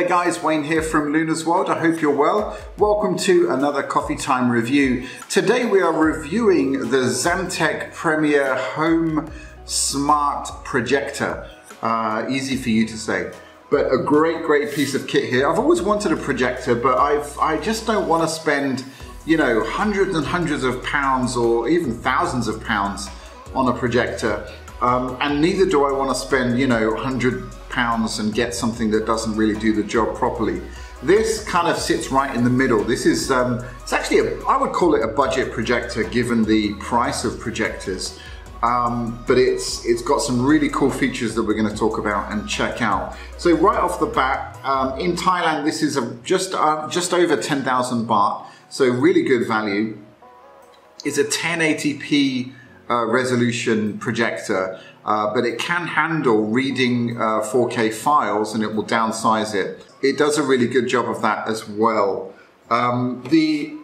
There guys, Wayne here from Luna's World. I hope you're well. Welcome to another Coffee Time review. Today we are reviewing the Zentec Premier Home Smart Projector. Uh, easy for you to say. But a great, great piece of kit here. I've always wanted a projector, but I've, I just don't want to spend, you know, hundreds and hundreds of pounds or even thousands of pounds on a projector. Um, and neither do I want to spend, you know, 100 pounds and get something that doesn't really do the job properly. This kind of sits right in the middle. This is, um, it's actually, a, I would call it a budget projector given the price of projectors. Um, but it's it's got some really cool features that we're going to talk about and check out. So right off the bat, um, in Thailand, this is a, just uh, just over 10,000 baht, so really good value. It's a 1080p uh, resolution projector, uh, but it can handle reading 4K uh, files and it will downsize it. It does a really good job of that as well. Um, the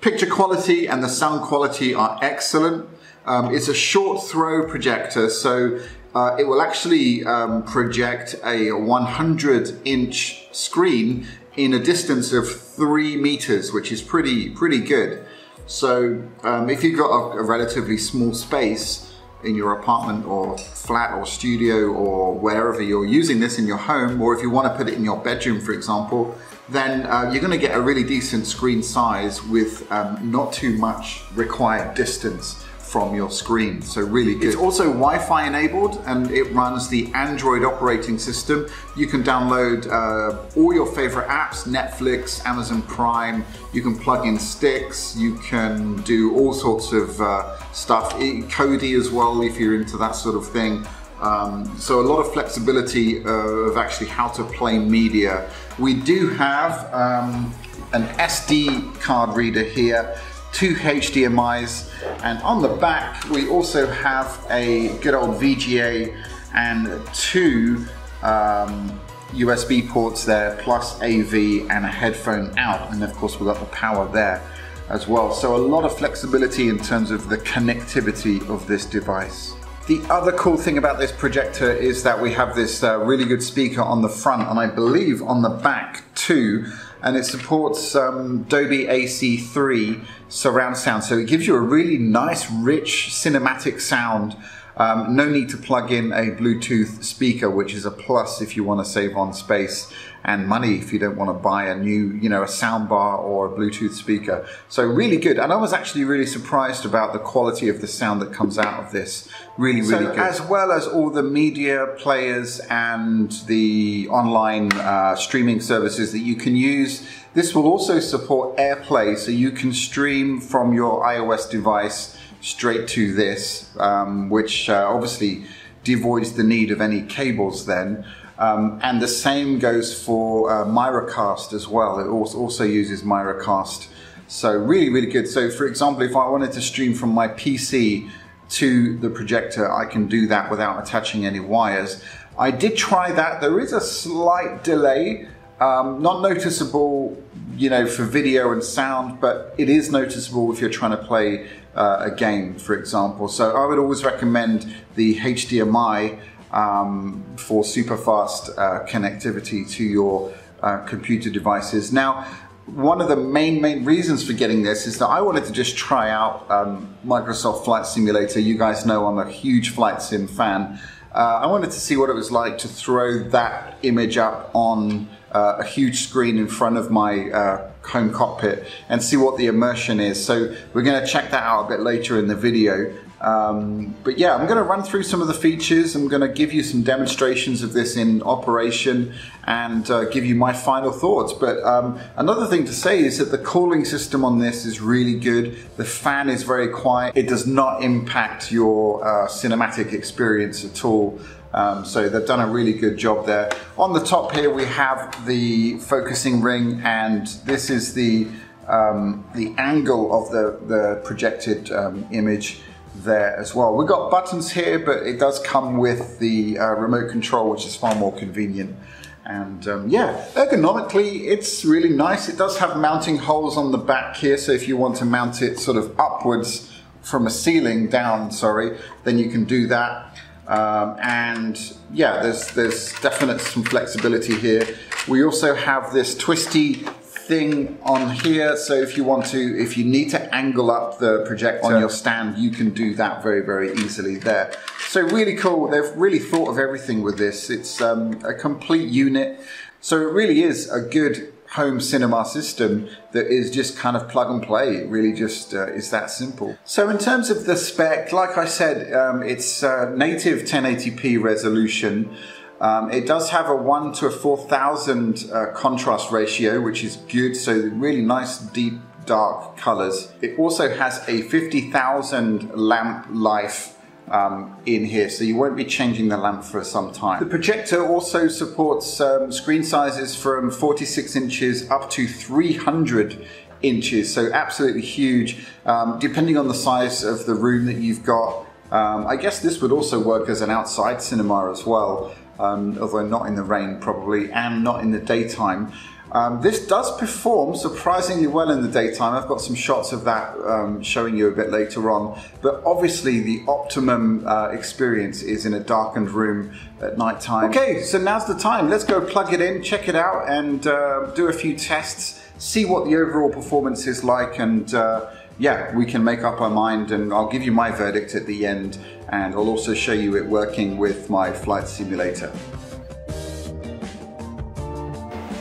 picture quality and the sound quality are excellent. Um, it's a short throw projector, so uh, it will actually um, project a 100 inch screen in a distance of three meters, which is pretty, pretty good. So um, if you've got a, a, relatively small space in your apartment or flat or studio or wherever you're using this in your home, or if you want to put it in your bedroom, for example, then uh, you're going to get a really decent screen size with um, not too much required distance from your screen. So really good. It's also Wi-Fi enabled and it runs the Android operating system. You can download uh, all your favorite apps, Netflix, Amazon Prime. You can plug in sticks. You can do all sorts of uh, stuff. Kodi as well if you're into that sort of thing. Um, so a lot of flexibility uh, of actually how to play media. We do have um, an SD card reader here two HDMIs, and on the back we also have a good old VGA and two um, USB ports there, plus AV and a headphone out, and of course we've got the power there as well. So a lot of flexibility in terms of the connectivity of this device. The other cool thing about this projector is that we have this uh, really good speaker on the front and I believe on the back too and it supports um, Dolby AC3 surround sound. So it gives you a really nice, rich cinematic sound. Um, no need to plug in a Bluetooth speaker, which is a plus if you want to save on space and money if you don't want to buy a new, you know, a soundbar or a Bluetooth speaker. So really good. And I was actually really surprised about the quality of the sound that comes out of this. Really, really so, good. As well as all the media players and the online uh, streaming services that you can use. This will also support AirPlay, so you can stream from your iOS device straight to this, um, which uh, obviously devoids the need of any cables then. Um, and the same goes for uh, Miracast as well. It also uses Miracast. So really, really good. So for example, if I wanted to stream from my PC to the projector, I can do that without attaching any wires. I did try that. There is a slight delay, um, not noticeable, you know, for video and sound, but it is noticeable if you're trying to play uh, a game, for example. So I would always recommend the HDMI um, for super fast uh, connectivity to your uh, computer devices. Now, one of the main main reasons for getting this is that I wanted to just try out um, Microsoft Flight Simulator. You guys know I'm a huge flight sim fan. Uh, I wanted to see what it was like to throw that image up on uh, a huge screen in front of my uh, home cockpit and see what the immersion is. So we're going to check that out a bit later in the video. Um, but yeah, I'm going to run through some of the features. I'm going to give you some demonstrations of this in operation and uh, give you my final thoughts. But um, another thing to say is that the cooling system on this is really good. The fan is very quiet. It does not impact your uh, cinematic experience at all. Um, so they've done a really good job there. On the top here we have the focusing ring and this is the um, the angle of the, the projected um, image there as well. We've got buttons here, but it does come with the uh, remote control, which is far more convenient. And um, yeah, ergonomically, it's really nice. It does have mounting holes on the back here, so if you want to mount it sort of upwards from a ceiling down, sorry, then you can do that. Um, and yeah, there's, there's definite some flexibility here. We also have this twisty thing on here. So if you want to, if you need to angle up the projector on your stand, you can do that very, very easily there. So really cool. They've really thought of everything with this. It's um, a complete unit. So it really is a good home cinema system that is just kind of plug and play. It really just uh, is that simple. So in terms of the spec, like I said, um, it's uh, native 1080p resolution. Um, it does have a 1 to a 4000 uh, contrast ratio, which is good. So really nice, deep, dark colors. It also has a 50,000 lamp life um, in here, so you won't be changing the lamp for some time. The projector also supports um, screen sizes from 46 inches up to 300 inches, so absolutely huge. Um, depending on the size of the room that you've got, um, I guess this would also work as an outside cinema as well, um, although not in the rain probably, and not in the daytime. Um, this does perform surprisingly well in the daytime. I've got some shots of that um, showing you a bit later on. But obviously the optimum uh, experience is in a darkened room at night time. Okay, so now's the time. Let's go plug it in, check it out and uh, do a few tests, see what the overall performance is like and uh, yeah, we can make up our mind and I'll give you my verdict at the end and I'll also show you it working with my flight simulator.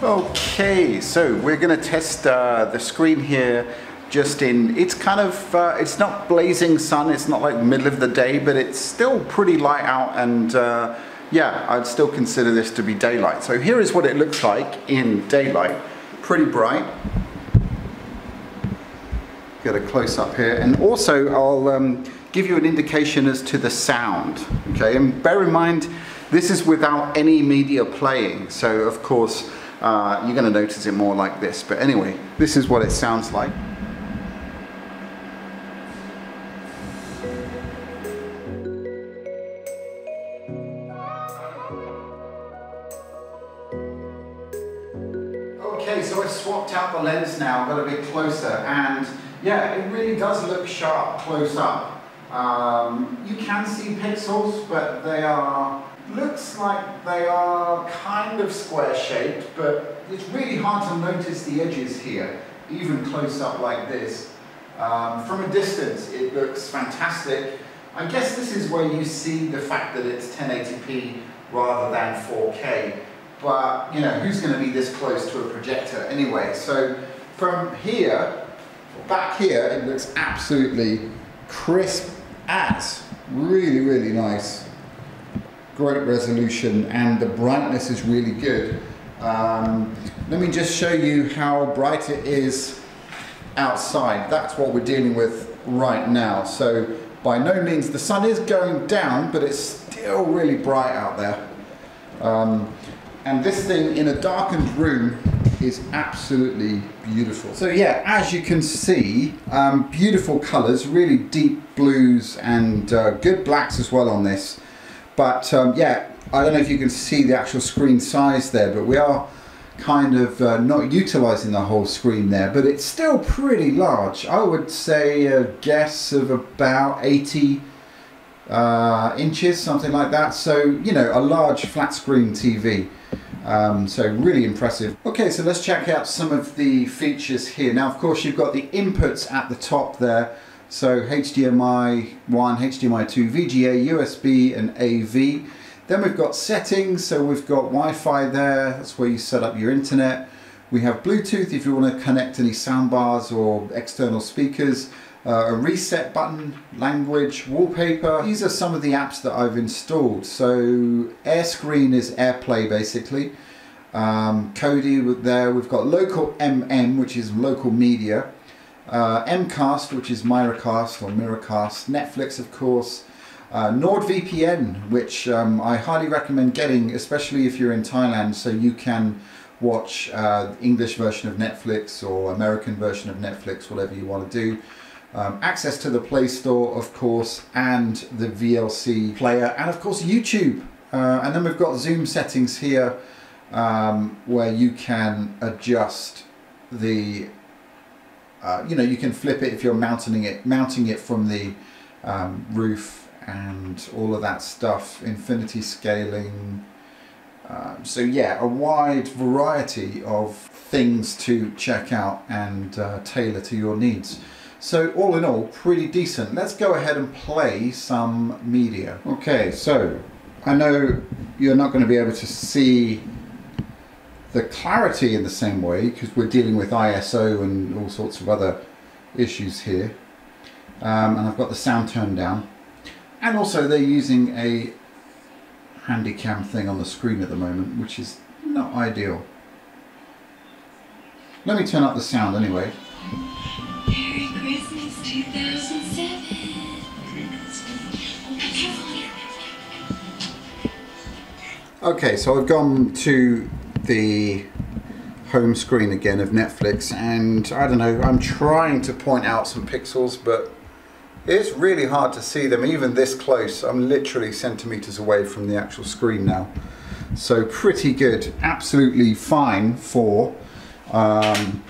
Okay, so we're to test uh, the screen here just in, it's kind of, uh, it's not blazing sun, it's not like middle of the day, but it's still pretty light out and uh, yeah, I'd still consider this to be daylight. So here is what it looks like in daylight. Pretty bright. Get a close up here. And also I'll um, give you an indication as to the sound. Okay, and bear in mind, this is without any media playing. So of course, uh, you're going to notice it more like this. But anyway, this is what it sounds like. Yeah, it really does look sharp close up. Um, you can see pixels, but they are looks like they are kind of square shaped, but it's really hard to notice the edges here, even close up like this. Um, from a distance, it looks fantastic. I guess this is where you see the fact that it's 1080p rather than 4K. But, you know, who's going to be this close to a projector anyway? So from here, back here, it looks absolutely crisp as. Really, really nice great resolution and the brightness is really good. Um, let me just show you how bright it is outside. That's what we're dealing with right now. So by no means, the sun is going down, but it's still really bright out there. Um, and this thing in a darkened room is absolutely beautiful. So yeah, as you can see, um, beautiful colors, really deep blues and uh, good blacks as well on this. But um, yeah, I don't know if you can see the actual screen size there, but we are kind of uh, not utilizing the whole screen there, but it's still pretty large. I would say a guess of about 80 uh, inches, something like that. So, you know, a large flat screen TV. Um, so really impressive. Okay, so let's check out some of the features here. Now, of course, you've got the inputs at the top there. So HDMI 1, HDMI 2, VGA, USB and AV. Then we've got settings, so we've got Wi-Fi there, that's where you set up your internet. We have Bluetooth if you want to connect any soundbars or external speakers. Uh, a reset button, language, wallpaper. These are some of the apps that I've installed. So AirScreen is AirPlay basically. Um, Kodi there. We've got local MM, which is local media uh, Mcast, which is Miracast or Miracast, Netflix, of course, uh, NordVPN, which um, I highly recommend getting, especially if you're in Thailand, so you can watch uh, English version of Netflix or American version of Netflix, whatever you want to do. Um, access to the Play Store, of course, and the VLC player, and of course YouTube. Uh, and then we've got Zoom settings here um, where you can adjust the uh, you know, you can flip it if you're mounting it, mounting it from the um, roof and all of that stuff, infinity scaling. Um, so yeah, a wide variety of things to check out and uh, tailor to your needs. So all in all, pretty decent. Let's go ahead and play some media. Okay, so I know you're not going to be able to see the clarity in the same way because we're dealing with ISO and all sorts of other issues here. Um, and I've got the sound turned down. And also they're using a handycam thing on the screen at the moment, which is not ideal. Let me turn up the sound anyway. Okay, so I've gone to the home screen again of Netflix and I don't know, I'm trying to point out some pixels but it's really hard to see them even this close. I'm literally centimeters away from the actual screen now. So pretty good, absolutely fine for um,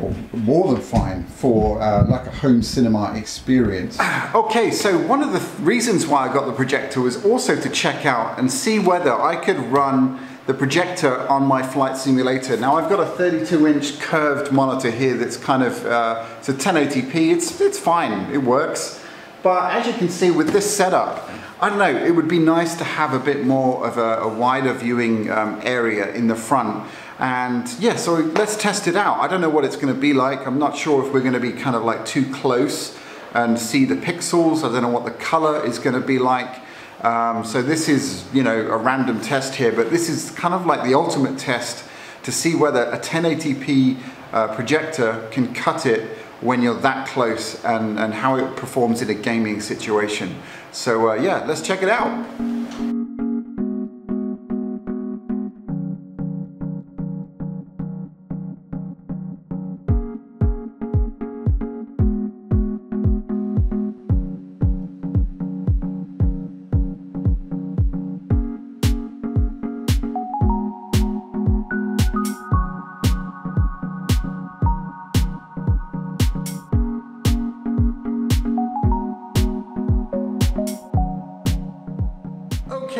or more than fine for uh, like a home cinema experience. Okay, so one of the th reasons why I got the projector was also to check out and see whether I could run the projector on my flight simulator. Now I've got a 32 inch curved monitor here that's kind of, uh, it's a 1080p, it's, it's fine, it works. But as you can see with this setup, I don't know, it would be nice to have a bit more of a, a wider viewing um, area in the front. And yeah, so let's test it out. I don't know what it's gonna be like. I'm not sure if we're gonna be kind of like too close and see the pixels. I don't know what the color is gonna be like. Um, so this is, you know, a random test here, but this is kind of like the ultimate test to see whether a 1080p uh, projector can cut it when you're that close and, and how it performs in a gaming situation. So uh, yeah, let's check it out.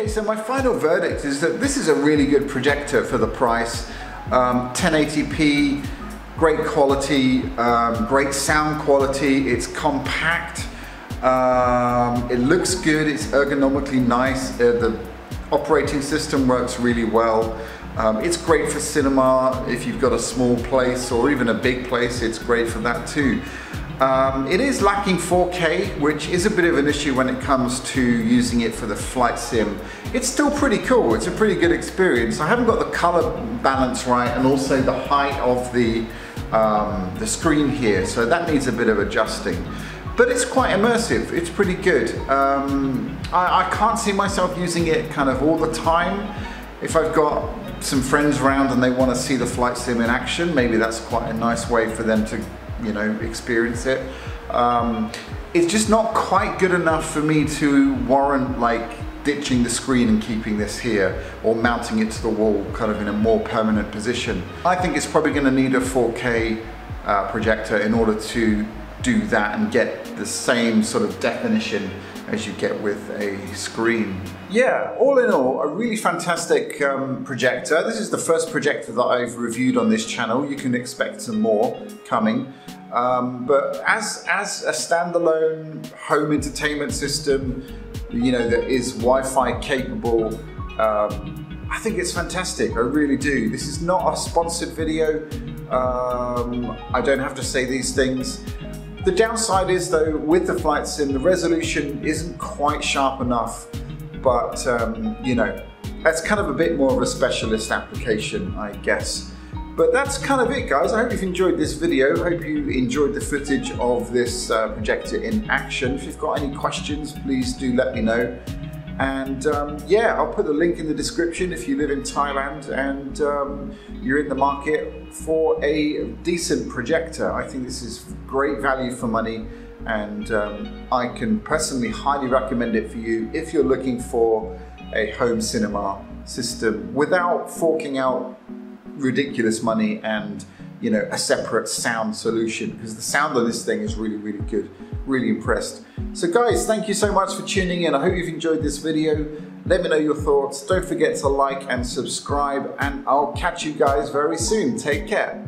So my final verdict is that this is a really good projector for the price. Um, 1080p, great quality, um, great sound quality, it's compact, um, it looks good, it's ergonomically nice, uh, the operating system works really well. Um, it's great for cinema if you've got a small place or even a big place, it's great for that too. Um, it is lacking 4K, which is a bit of an issue when it comes to using it for the flight sim. It's still pretty cool, it's a pretty good experience. I haven't got the color balance right and also the height of the, um, the screen here, so that needs a bit of adjusting. But it's quite immersive, it's pretty good. Um, I, I can't see myself using it kind of all the time. If I've got some friends around and they want to see the flight sim in action, maybe that's quite a nice way for them to you know, experience it. Um, it's just not quite good enough for me to warrant like ditching the screen and keeping this here or mounting it to the wall kind of in a more permanent position. I think it's probably going to need a 4K uh, projector in order to do that and get the same sort of definition as you get with a screen. Yeah, all in all, a really fantastic um, projector. This is the first projector that I've reviewed on this channel. You can expect some more coming. Um, but as, as a standalone home entertainment system, you know, that is Wi-Fi capable, um, I think it's fantastic, I really do. This is not a sponsored video. Um, I don't have to say these things. The downside is though, with the flight sim, the resolution isn't quite sharp enough, but um, you know, that's kind of a bit more of a specialist application, I guess. But that's kind of it guys. I hope you've enjoyed this video. Hope you enjoyed the footage of this uh, projector in action. If you've got any questions, please do let me know. And um, yeah, I'll put the link in the description if you live in Thailand and um, you're in the market for a decent projector. I think this is great value for money and um, I can personally highly recommend it for you if you're looking for a home cinema system without forking out ridiculous money and you know, a separate sound solution because the sound of this thing is really, really good. Really impressed. So guys, thank you so much for tuning in. I hope you've enjoyed this video. Let me know your thoughts. Don't forget to like and subscribe and I'll catch you guys very soon. Take care.